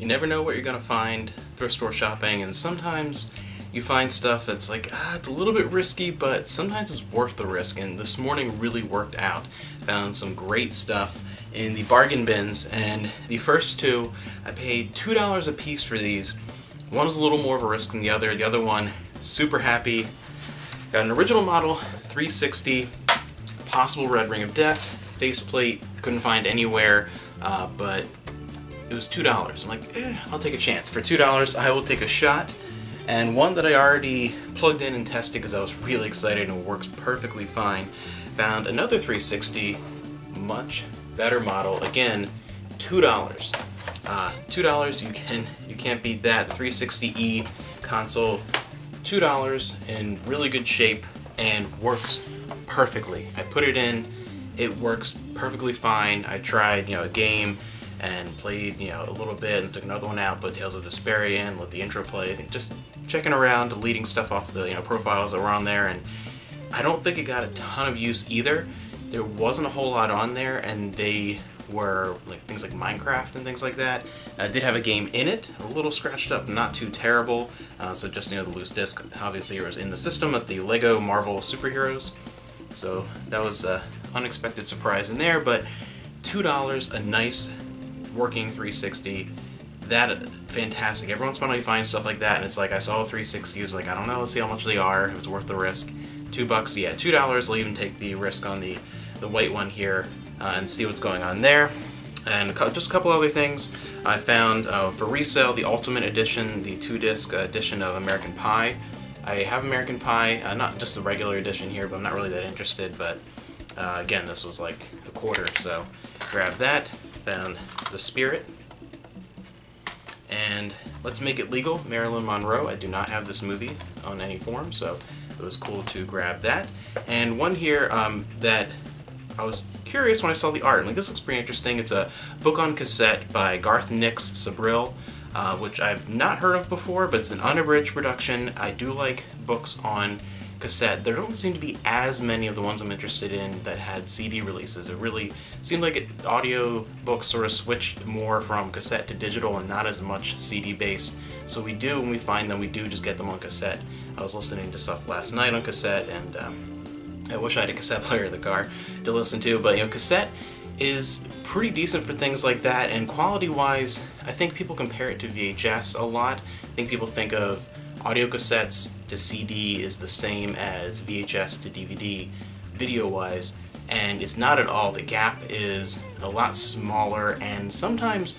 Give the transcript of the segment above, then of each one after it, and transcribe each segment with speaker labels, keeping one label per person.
Speaker 1: You never know what you're gonna find thrift store shopping, and sometimes you find stuff that's like, ah, it's a little bit risky, but sometimes it's worth the risk, and this morning really worked out. Found some great stuff in the bargain bins, and the first two, I paid $2 a piece for these. One was a little more of a risk than the other. The other one, super happy. Got an original model 360, possible red ring of death, faceplate, couldn't find anywhere, uh, but it was $2. I'm like, eh, I'll take a chance. For $2, I will take a shot. And one that I already plugged in and tested because I was really excited and it works perfectly fine. Found another 360, much better model. Again, $2. Uh, $2, you, can, you can't beat that. The 360E console, $2 in really good shape and works perfectly. I put it in, it works perfectly fine. I tried, you know, a game, and played, you know, a little bit and took another one out, put Tales of Vesperia in, let the intro play, I think just checking around, deleting stuff off the, you know, profiles that were on there, and I don't think it got a ton of use either. There wasn't a whole lot on there, and they were like things like Minecraft and things like that. I did have a game in it, a little scratched up, not too terrible. Uh, so just you know the loose disc, obviously it was in the system at the Lego Marvel Superheroes. So that was an unexpected surprise in there, but two dollars, a nice working 360. That fantastic. Every once in a while you find stuff like that, and it's like I saw a 360. It's like I don't know. Let's see how much they are. It was worth the risk. Two bucks, yeah, two dollars. I'll even take the risk on the the white one here uh, and see what's going on there. And just a couple other things I found uh, for resale: the Ultimate Edition, the two-disc edition of American Pie. I have American Pie, uh, not just the regular edition here, but I'm not really that interested. But uh, again, this was like a quarter, so grab that. Found the Spirit. And Let's Make It Legal, Marilyn Monroe. I do not have this movie on any form, so it was cool to grab that. And one here um, that I was curious when I saw the art. Like, this looks pretty interesting. It's a book on cassette by Garth Nix Sabriel, uh, which I've not heard of before, but it's an unabridged production. I do like books on cassette, there don't seem to be as many of the ones I'm interested in that had CD releases. It really seemed like audio books sort of switched more from cassette to digital and not as much CD based. So we do, when we find them, we do just get them on cassette. I was listening to stuff last night on cassette, and um, I wish I had a cassette player in the car to listen to, but you know, cassette is pretty decent for things like that, and quality-wise, I think people compare it to VHS a lot. I think people think of audio cassettes to CD is the same as VHS to DVD video-wise, and it's not at all. The gap is a lot smaller, and sometimes,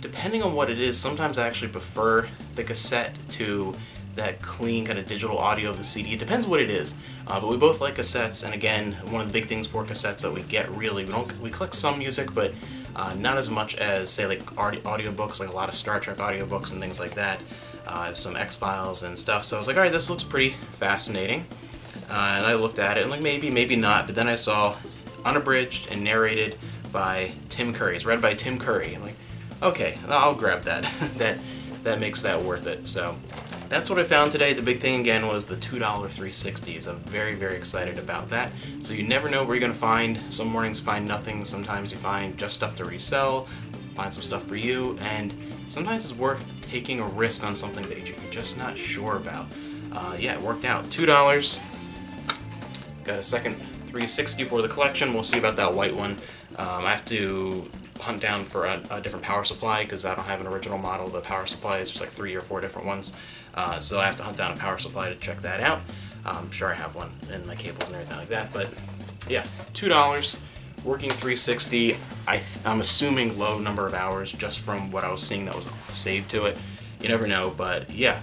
Speaker 1: depending on what it is, sometimes I actually prefer the cassette to that clean kind of digital audio of the CD. It depends what it is, uh, but we both like cassettes, and again, one of the big things for cassettes that we get really, we don't we collect some music, but uh, not as much as say like audio books, like a lot of Star Trek audiobooks and things like that uh, some X-Files and stuff. So I was like, all right, this looks pretty fascinating. Uh, and I looked at it and like maybe, maybe not. But then I saw unabridged and narrated by Tim Curry. It's read by Tim Curry. I'm like, okay, I'll grab that. that that makes that worth it. So that's what I found today. The big thing again was the $2 360s. I'm very, very excited about that. So you never know where you're going to find. Some mornings find nothing. Sometimes you find just stuff to resell, find some stuff for you, and sometimes it's worth taking a risk on something that you're just not sure about. Uh, yeah, it worked out. $2. Got a second 360 for the collection. We'll see about that white one. Um, I have to hunt down for a, a different power supply because I don't have an original model. The power supply is just like three or four different ones. Uh, so I have to hunt down a power supply to check that out. I'm sure I have one in my cables and everything like that. But yeah, $2 working 360 I am assuming low number of hours just from what I was seeing that was saved to it. You never know but yeah.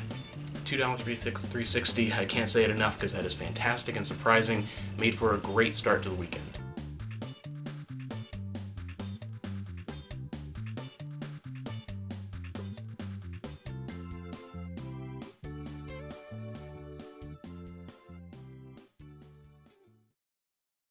Speaker 1: $2 360 I can't say it enough because that is fantastic and surprising. Made for a great start to the weekend